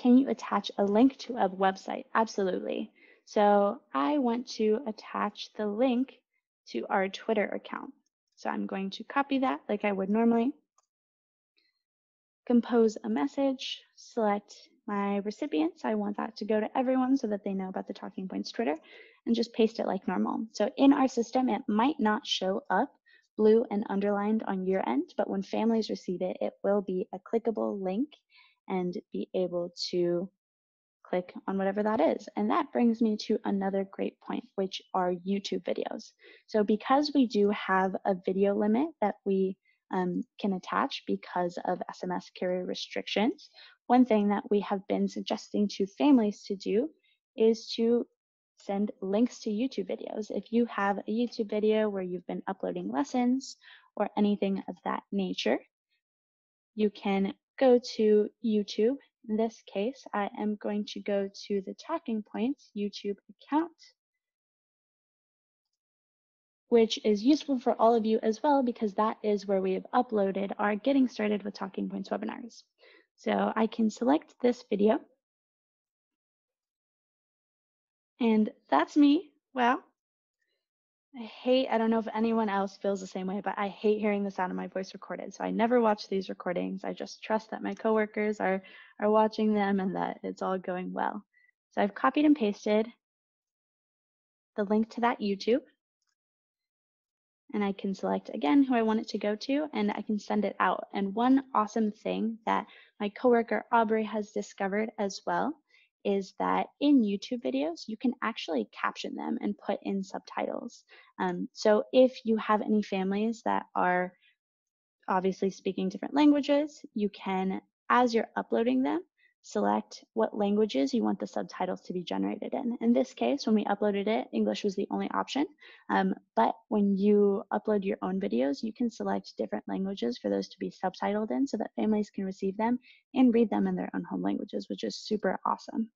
can you attach a link to a website? Absolutely. So I want to attach the link to our Twitter account. So I'm going to copy that like I would normally. Compose a message, select my recipients. I want that to go to everyone so that they know about the TalkingPoints Twitter and just paste it like normal. So in our system, it might not show up blue and underlined on your end, but when families receive it, it will be a clickable link and be able to click on whatever that is. And that brings me to another great point, which are YouTube videos. So because we do have a video limit that we um, can attach because of SMS carrier restrictions, one thing that we have been suggesting to families to do is to send links to YouTube videos. If you have a YouTube video where you've been uploading lessons or anything of that nature, you can go to YouTube in this case, I am going to go to the TalkingPoints YouTube account, which is useful for all of you as well because that is where we have uploaded our Getting Started with TalkingPoints webinars. So I can select this video. And that's me. Wow. I hate, I don't know if anyone else feels the same way, but I hate hearing the sound of my voice recorded. So I never watch these recordings. I just trust that my coworkers are, are watching them and that it's all going well. So I've copied and pasted the link to that YouTube. And I can select again who I want it to go to and I can send it out. And one awesome thing that my coworker Aubrey has discovered as well is that in YouTube videos, you can actually caption them and put in subtitles. Um, so if you have any families that are obviously speaking different languages, you can, as you're uploading them, select what languages you want the subtitles to be generated in. In this case, when we uploaded it, English was the only option. Um, but when you upload your own videos, you can select different languages for those to be subtitled in so that families can receive them and read them in their own home languages, which is super awesome.